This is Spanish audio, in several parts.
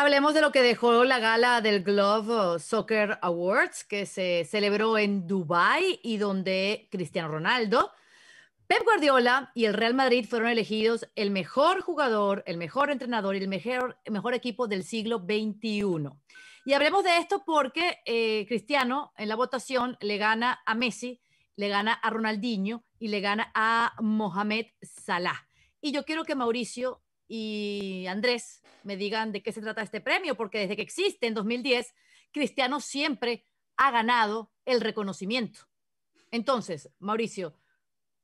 Hablemos de lo que dejó la gala del Glove Soccer Awards, que se celebró en Dubái y donde Cristiano Ronaldo, Pep Guardiola y el Real Madrid fueron elegidos el mejor jugador, el mejor entrenador y el mejor, mejor equipo del siglo XXI. Y hablemos de esto porque eh, Cristiano en la votación le gana a Messi, le gana a Ronaldinho y le gana a Mohamed Salah. Y yo quiero que Mauricio y Andrés me digan de qué se trata este premio, porque desde que existe en 2010, Cristiano siempre ha ganado el reconocimiento. Entonces, Mauricio,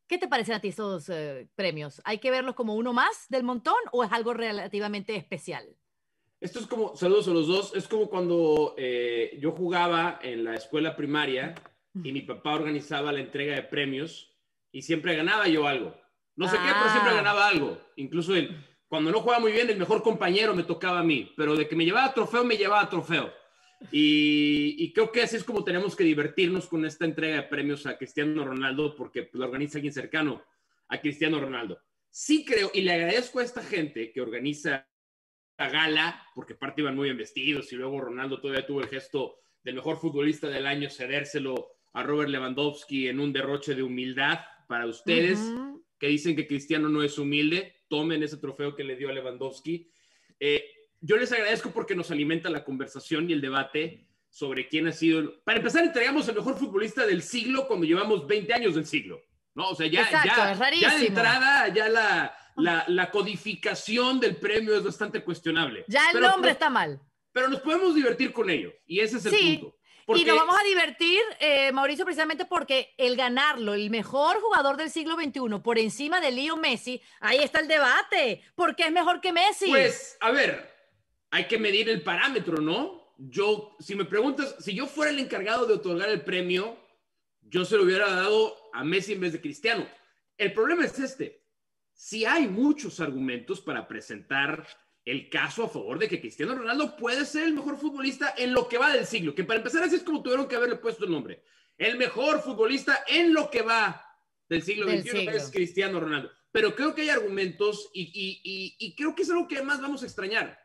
¿qué te parecen a ti estos eh, premios? ¿Hay que verlos como uno más del montón o es algo relativamente especial? Esto es como, saludos a los dos, es como cuando eh, yo jugaba en la escuela primaria y mi papá organizaba la entrega de premios y siempre ganaba yo algo. No sé qué, pero siempre ah. ganaba algo. Incluso el, cuando no jugaba muy bien, el mejor compañero me tocaba a mí, pero de que me llevaba trofeo, me llevaba trofeo. Y, creo que así es como tenemos que divertirnos con esta entrega de premios a Cristiano Ronaldo, porque lo organiza alguien cercano a Cristiano Ronaldo. Sí creo, y le agradezco a esta gente que organiza la gala, porque parte iban muy bien vestidos, y luego Ronaldo todavía tuvo el gesto del mejor futbolista del año, cedérselo a Robert Lewandowski en un derroche de humildad para ustedes, que dicen que Cristiano no es humilde tomen ese trofeo que le dio a Lewandowski. Eh, yo les agradezco porque nos alimenta la conversación y el debate sobre quién ha sido. Para empezar, entregamos el mejor futbolista del siglo cuando llevamos 20 años del siglo. ¿no? O sea, ya, ya, ya de entrada, ya la, la, la, codificación del premio es bastante cuestionable. Ya el nombre está mal. Pero nos podemos divertir con ello, y ese es el punto. Y nos vamos a divertir, eh, Mauricio, precisamente porque el ganarlo, el mejor jugador del siglo XXI, por encima de Leo Messi, ahí está el debate. ¿Por qué es mejor que Messi? Pues, a ver, hay que medir el parámetro, ¿no? Yo, si me preguntas, si yo fuera el encargado de otorgar el premio, yo se lo hubiera dado a Messi en vez de Cristiano. El problema es este. Si hay muchos argumentos para presentar el caso a favor de que Cristiano Ronaldo puede ser el mejor futbolista en lo que va del siglo, que para empezar así es como tuvieron que haberle puesto el nombre. El mejor futbolista en lo que va del siglo XXI es Cristiano Ronaldo. Pero creo que hay argumentos y, creo que es algo que más vamos a extrañar.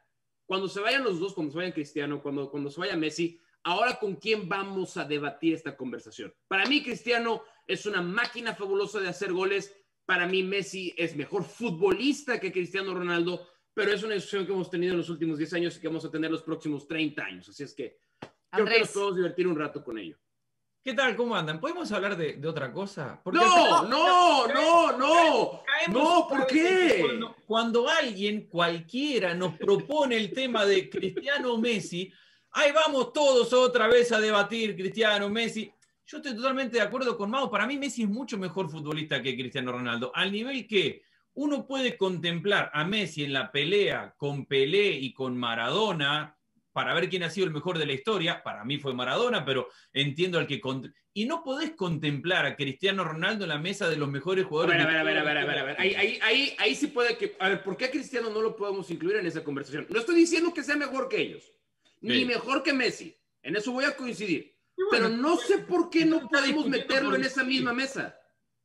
Cuando se vayan los dos, cuando se vayan Cristiano, cuando, cuando se vaya Messi, ahora con quién vamos a debatir esta conversación. Para mí Cristiano es una máquina fabulosa de hacer goles. Para mí Messi es mejor futbolista que Cristiano Ronaldo pero es una discusión que hemos tenido en los últimos 10 años y que vamos a tener los próximos 30 años. Así es que creo que nos podemos divertir un rato con ello. ¿Qué tal? ¿Cómo andan? ¿Podemos hablar de, otra cosa? no, no, no, no, no, ¿por qué? Cuando, cuando, alguien, cualquiera, nos propone el tema de Cristiano Messi, ahí vamos todos otra vez a debatir Cristiano Messi. Yo estoy totalmente de acuerdo con Mau. Para mí Messi es mucho mejor futbolista que Cristiano Ronaldo, al nivel que uno puede contemplar a Messi en la pelea con Pelé y con Maradona para ver quién ha sido el mejor de la historia. Para mí fue Maradona, pero entiendo al que... Y no podés contemplar a Cristiano Ronaldo en la mesa de los mejores jugadores. A ver, a ver, a ver, a ver, a ver. Ahí, ahí, ahí, ahí, sí puede que... A ver, ¿por qué a Cristiano no lo podemos incluir en esa conversación? No estoy diciendo que sea mejor que ellos, ni mejor que Messi. En eso voy a coincidir. pero no sé por qué no podemos meterlo en esa misma mesa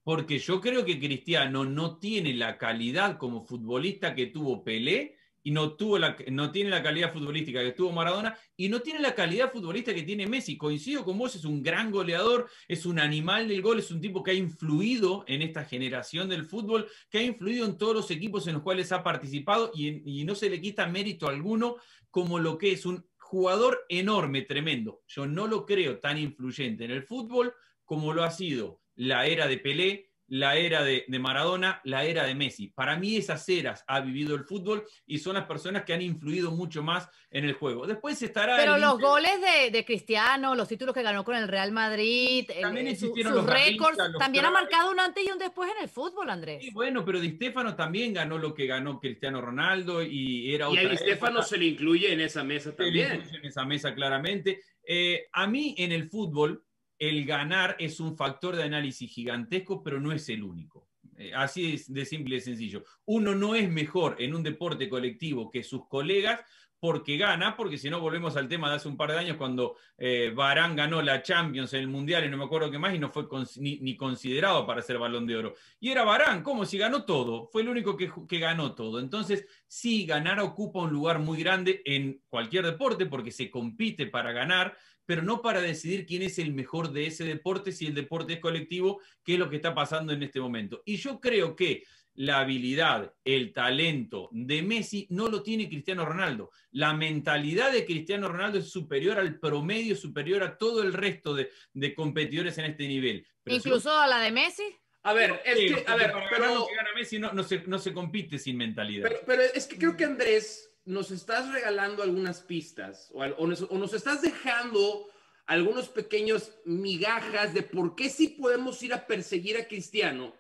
porque yo creo que Cristiano no tiene la calidad como futbolista que tuvo Pelé y no, tuvo la, no tiene la calidad futbolística que tuvo Maradona y no tiene la calidad futbolista que tiene Messi. Coincido con vos, es un gran goleador, es un animal del gol, es un tipo que ha influido en esta generación del fútbol, que ha influido en todos los equipos en los cuales ha participado y, y no se le quita mérito alguno como lo que es un jugador enorme, tremendo. Yo no lo creo tan influyente en el fútbol como lo ha sido la era de Pelé, la era de, Maradona, la era de Messi. Para mí esas eras ha vivido el fútbol y son las personas que han influido mucho más en el juego. Después estará... Pero los goles de, Cristiano, los títulos que ganó con el Real Madrid, también eh, sus récords, también ha marcado un antes y un después en el fútbol, Andrés. Sí, bueno, pero Di Stefano también ganó lo que ganó Cristiano Ronaldo y era... Y a Di Stefano se le incluye en esa mesa también. en esa mesa claramente. Eh, a mí en el fútbol el ganar es un factor de análisis gigantesco, pero no es el único. Eh, así de simple y sencillo. Uno no es mejor en un deporte colectivo que sus colegas porque gana, porque si no volvemos al tema de hace un par de años cuando eh, Barán ganó la Champions en el Mundial y no me acuerdo qué más y no fue ni, considerado para ser balón de oro. Y era Barán, como si ganó todo, fue el único que, que ganó todo. Entonces, sí, ganar ocupa un lugar muy grande en cualquier deporte porque se compite para ganar pero no para decidir quién es el mejor de ese deporte, si el deporte es colectivo, qué es lo que está pasando en este momento. Y yo creo que la habilidad, el talento de Messi no lo tiene Cristiano Ronaldo. La mentalidad de Cristiano Ronaldo es superior al promedio, superior a todo el resto de, competidores en este nivel. ¿Incluso a la de Messi? A ver, es que, a ver, pero gana Messi no, se, compite sin mentalidad. Pero, es que creo que Andrés, nos estás regalando algunas pistas o, o nos estás dejando algunos pequeños migajas de por qué sí podemos ir a perseguir a Cristiano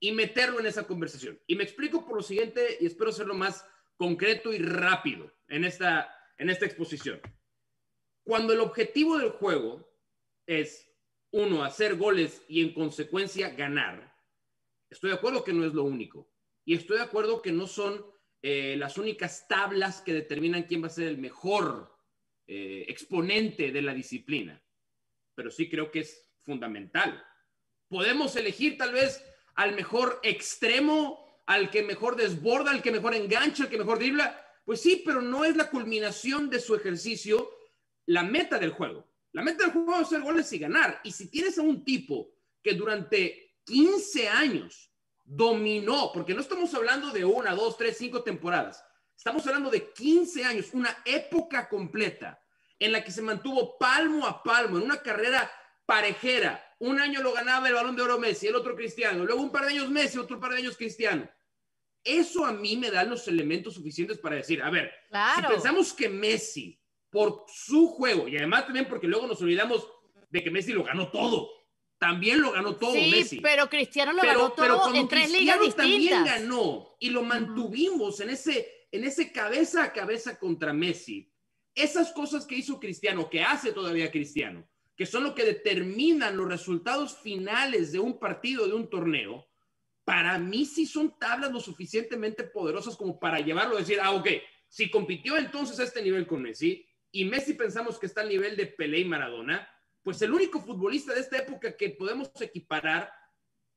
y meterlo en esa conversación. Y me explico por lo siguiente y espero hacerlo más concreto y rápido en esta, en esta exposición. Cuando el objetivo del juego es, uno, hacer goles y en consecuencia ganar, estoy de acuerdo que no es lo único. Y estoy de acuerdo que no son eh, las únicas tablas que determinan quién va a ser el mejor eh, exponente de la disciplina. Pero sí creo que es fundamental. Podemos elegir tal vez al mejor extremo, al que mejor desborda, al que mejor engancha, al que mejor dribla. Pues sí, pero no es la culminación de su ejercicio la meta del juego. La meta del juego es hacer goles y ganar. Y si tienes a un tipo que durante 15 años dominó, porque no estamos hablando de una, dos, tres, cinco temporadas, estamos hablando de 15 años, una época completa en la que se mantuvo palmo a palmo en una carrera parejera. Un año lo ganaba el balón de oro Messi, el otro Cristiano. Luego un par de años Messi, otro par de años Cristiano. Eso a mí me da los elementos suficientes para decir, a ver, si pensamos que Messi, por su juego, y además también porque luego nos olvidamos de que Messi lo ganó todo. También lo ganó todo sí, Messi. pero Cristiano lo ganó todo en tres ligas distintas. también ganó y lo mantuvimos en ese, en ese cabeza a cabeza contra Messi. Esas cosas que hizo Cristiano, que hace todavía Cristiano, que son lo que determinan los resultados finales de un partido, de un torneo, para mí sí son tablas lo suficientemente poderosas como para llevarlo a decir, ah, ok, si compitió entonces a este nivel con Messi y Messi pensamos que está al nivel de Pelé y Maradona, pues el único futbolista de esta época que podemos equiparar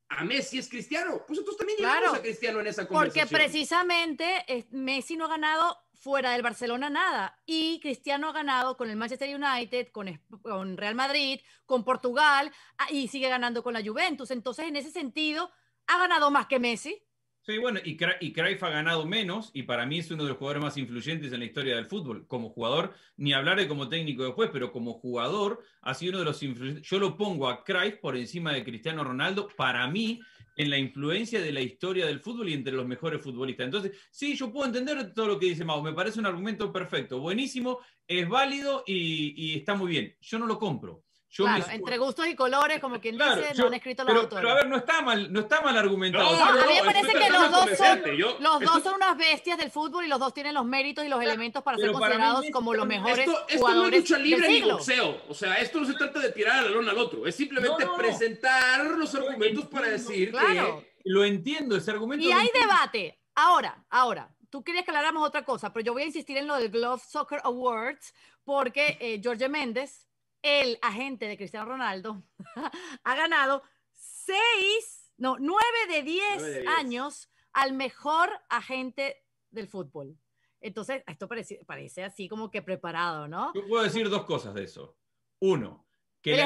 a Messi es Cristiano. Pues entonces también llevamos a Cristiano en esa conversación. Porque precisamente eh, Messi no ha ganado fuera del Barcelona nada. Y Cristiano ha ganado con el Manchester United, con, con Real Madrid, con Portugal ah, y sigue ganando con la Juventus. Entonces, en ese sentido, ha ganado más que Messi. Sí, bueno, y, y Cruyff ha ganado menos y para mí es uno de los jugadores más influyentes en la historia del fútbol. Como jugador, ni hablar de como técnico después, pero como jugador ha sido uno de los influyentes. Yo lo pongo a Cruyff por encima de Cristiano Ronaldo. Para mí, en la influencia de la historia del fútbol y entre los mejores futbolistas. Entonces, sí, yo puedo entender todo lo que dice Mau, me parece un argumento perfecto, buenísimo, es válido y, está muy bien. Yo no lo compro. Claro, entre gustos y colores, como quien dice, no han escrito los autores. Pero a ver, no está mal, no está mal argumentado. a mí me parece que los dos, son, los dos son unas bestias del fútbol y los dos tienen los méritos y los elementos para ser considerados como los mejores esto, esto jugadores no es lucha libre ni boxeo. O sea, esto no se trata de tirar al balón al otro. Es simplemente presentar los argumentos para decir que lo entiendo, ese argumento. Y hay debate. Ahora, ahora, tú querías que habláramos otra cosa, pero yo voy a insistir en lo del Glove Soccer Awards porque eh, Jorge Méndez, el agente de Cristiano Ronaldo, ha ganado seis, no, nueve de diez, años al mejor agente del fútbol. Entonces, esto parece, parece así como que preparado, ¿no? Yo puedo decir dos cosas de eso. Uno, él,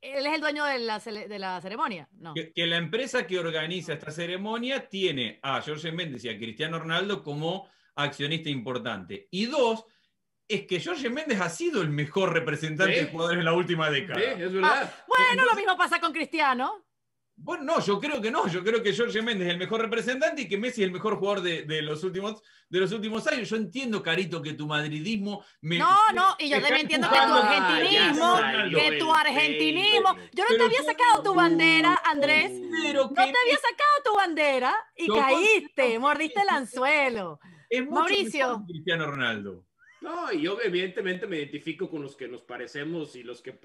es el, dueño de la, de la ceremonia. No. Que, la empresa que organiza esta ceremonia tiene a Jorge Méndez y a Cristiano Ronaldo como accionista importante. Y dos, es que Jorge Méndez ha sido el mejor representante de jugadores en la última década. es verdad. Ah, bueno, lo mismo pasa con Cristiano. Bueno, no, yo creo que no. Yo creo que Jorge Méndez es el mejor representante y que Messi es el mejor jugador de, los, últimos, de los últimos años. Yo entiendo, Carito, que tu madridismo. Me, no, no, y yo también entiendo que tu argentinismo, que tu argentinismo. Yo no te había sacado tu bandera, Andrés. no te había sacado tu bandera y caíste, mordiste el anzuelo. Mauricio. Cristiano Ronaldo. No, y yo evidentemente me identifico con los que nos parecemos y los que,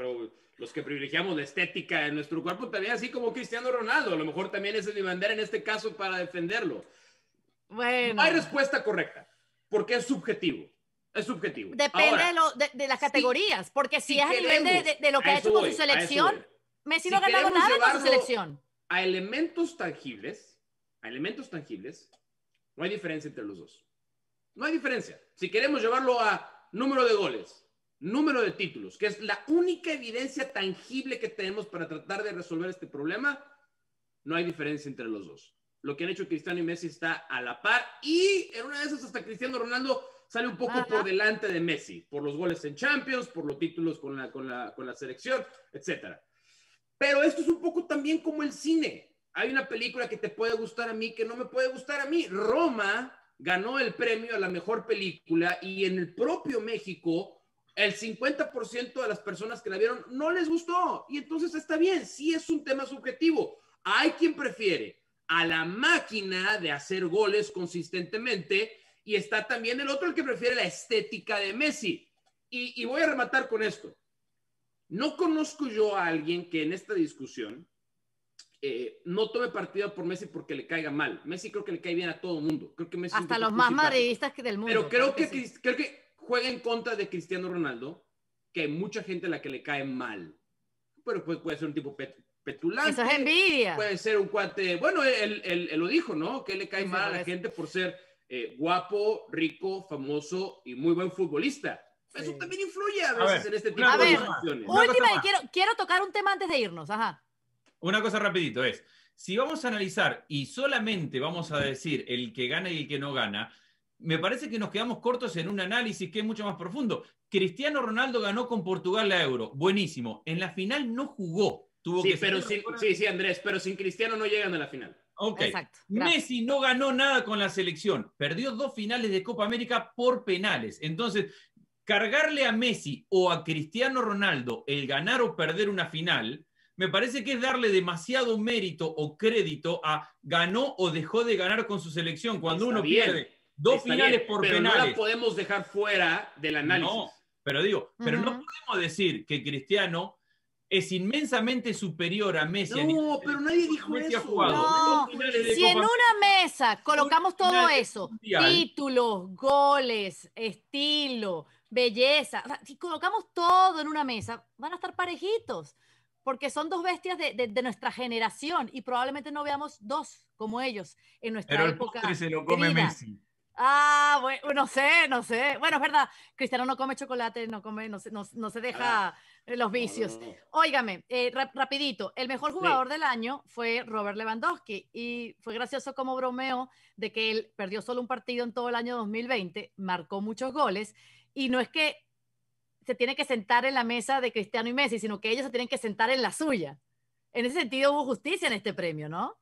los que privilegiamos la estética de nuestro cuerpo, también así como Cristiano Ronaldo. A lo mejor también es mi bandera en este caso para defenderlo. Bueno. No hay respuesta correcta, porque es subjetivo. Es subjetivo. Depende Ahora, de, lo- de- de las categorías, porque si, es a nivel de, lo que ha hecho con su selección. Messi Si no ha ganado nada con su selección. a elementos tangibles, a elementos tangibles, no hay diferencia entre los dos. No hay diferencia. Si queremos llevarlo a número de goles, número de títulos, que es la única evidencia tangible que tenemos para tratar de resolver este problema, no hay diferencia entre los dos. Lo que han hecho Cristiano y Messi está a la par y en una de esas hasta Cristiano Ronaldo sale un poco Ajá. por delante de Messi, por los goles en Champions, por los títulos con la, con la, con la selección, etcétera. Pero esto es un poco también como el cine. Hay una película que te puede gustar a mí que no me puede gustar a mí. Roma ganó el premio a la mejor película y en el propio México el 50% de las personas que la vieron no les gustó. Y entonces está bien, sí es un tema subjetivo. Hay quien prefiere a la máquina de hacer goles consistentemente y está también el otro el que prefiere la estética de Messi. Y, y voy a rematar con esto. No conozco yo a alguien que en esta discusión eh, no tome partido por Messi porque le caiga mal. Messi creo que le cae bien a todo el mundo. Creo que Messi Hasta los más madridistas que del mundo. Pero creo claro que, sí. Creo que juega en contra de Cristiano Ronaldo, que hay mucha gente a la que le cae mal. Pero pues, puede ser un tipo pet- petulante. Eso es envidia. Puede ser un cuate. Bueno, él, él- él lo dijo, ¿no? Que le cae Sí, sí, mal a la gente por ser eh, guapo, rico, famoso y muy buen futbolista. Sí. Eso también influye a A veces ver, en este tipo A de cosa Última, quiero, quiero tocar un tema antes de irnos. Ajá. Una cosa rapidito es, si vamos a analizar y solamente vamos a decir el que gana y el que no gana, me parece que nos quedamos cortos en un análisis que es mucho más profundo. Cristiano Ronaldo ganó con Portugal la Euro, buenísimo. En la final no jugó, tuvo Sí, que pero sin, sí, sí, Andrés, pero sin Cristiano no llegan a la final. Ok. Exacto. Messi no ganó nada con la selección, perdió dos finales de Copa América por penales. Entonces, cargarle a Messi o a Cristiano Ronaldo el ganar o perder una final, me parece que es darle demasiado mérito o crédito a ganó o dejó de ganar con su selección. Cuando Está uno bien, pierde dos Está finales bien, por pero no penales. la podemos dejar fuera del análisis. No, pero digo, pero no podemos decir que Cristiano es inmensamente superior a Messi. a No, pero nadie dijo Messi ha eso. jugado No, Si en una mesa colocamos todo eso, mundial. títulos, goles, estilo, belleza, o sea, si colocamos todo en una mesa, van a estar parejitos, porque son dos bestias de, de- de nuestra generación y probablemente no veamos dos como ellos en nuestra Pero el época. postre se lo come vida. Messi. Ah, bueno, no sé, no sé. Bueno, es verdad, Cristiano no come chocolate, no come, no se, no, no se deja eh, los vicios. No. Óigame, eh, ra- rapidito, el mejor jugador del año fue Robert Lewandowski y fue gracioso como bromeó de que él perdió solo un partido en todo el año 2020, marcó muchos goles y no es que se tiene que sentar en la mesa de Cristiano y Messi, sino que ellos se tienen que sentar en la suya. En ese sentido hubo justicia en este premio, ¿no?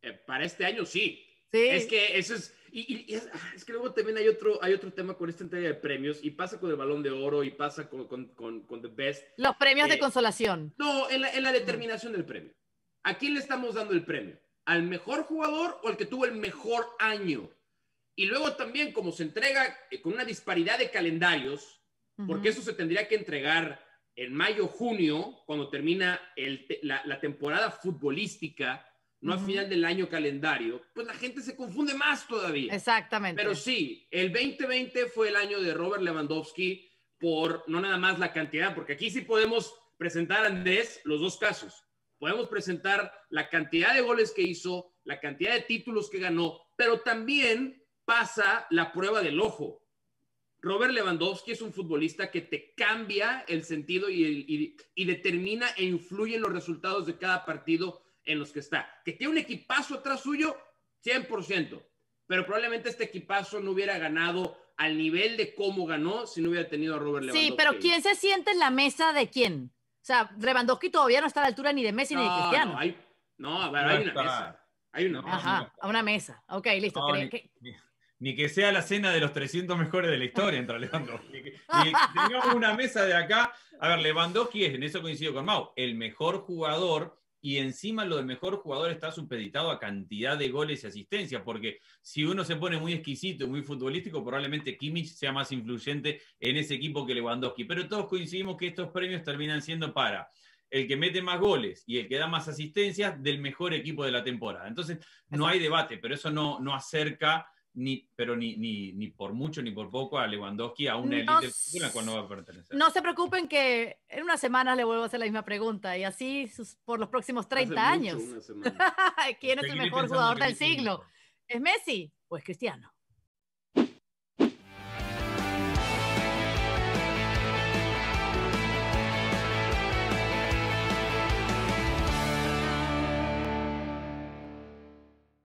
Eh, para este año sí. Sí. Es que eso es. Y, y- es, ah, es que luego también hay otro, hay otro tema con esta entrega de premios y pasa con el balón de oro y pasa con, con, con, con The Best. Los premios de Eh, consolación. No, en la, en la determinación del premio. ¿A quién le estamos dando el premio? ¿Al mejor jugador o al que tuvo el mejor año? Y luego también, como se entrega eh, con una disparidad de calendarios, porque Ujú. eso se tendría que entregar en mayo, junio, cuando termina el te- la, la temporada futbolística, no al Ujú. final del año calendario, pues la gente se confunde más todavía. Exactamente. Pero sí, el 2020 fue el año de Robert Lewandowski por no nada más la cantidad, porque aquí sí podemos presentar, Andrés, los dos casos. Podemos presentar la cantidad de goles que hizo, la cantidad de títulos que ganó, pero también pasa la prueba del ojo. Robert Lewandowski es un futbolista que te cambia el sentido y, el- y- y determina e influye en los resultados de cada partido en los que está. Que tiene un equipazo atrás suyo, 100%, pero probablemente este equipazo no hubiera ganado al nivel de cómo ganó si no hubiera tenido a Robert Lewandowski. Sí, pero ¿quién se siente en la mesa de quién? O sea, Lewandowski todavía no está a la altura ni de Messi ni de No, Cristiano. No, hay, no, a ver, No hay una mesa. Hay una No, mesa. Ajá, a una mesa. Ok, listo. No, ¿Cree ni, que- ni- que sea la cena de los 300 mejores de la historia entre Lewandowski. Ni que, ni que tengamos una mesa de acá. A ver, Lewandowski es, en eso coincido con Mau, el mejor jugador y encima lo del mejor jugador está supeditado a cantidad de goles y asistencias, porque si uno se pone muy exquisito y muy futbolístico, probablemente Kimmich sea más influyente en ese equipo que Lewandowski. Pero todos coincidimos que estos premios terminan siendo para el que mete más goles y el que da más asistencias del mejor equipo de la temporada. Entonces, no hay debate, pero eso no, no acerca ni, pero ni, ni, ni por mucho ni por poco a Lewandowski a una No élite fútbol a la cual no va a pertenecer. No se preocupen que en unas semanas le vuelvo a hacer la misma pregunta y así sus- por los próximos 30 Hace mucho, años. ¿Quién es el mejor jugador del siglo? ¿Es Messi o es Cristiano?